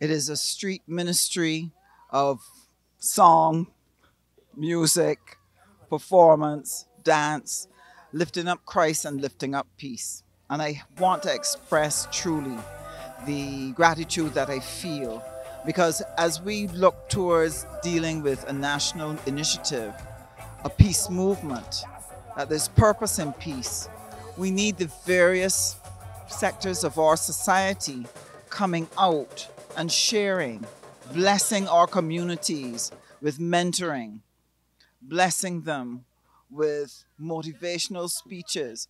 It is a street ministry of song, music, performance, dance, lifting up Christ and lifting up peace. And I want to express truly the gratitude that I feel because as we look towards dealing with a national initiative, a peace movement, that there's purpose in peace, we need the various sectors of our society coming out and sharing, blessing our communities with mentoring, blessing them with motivational speeches,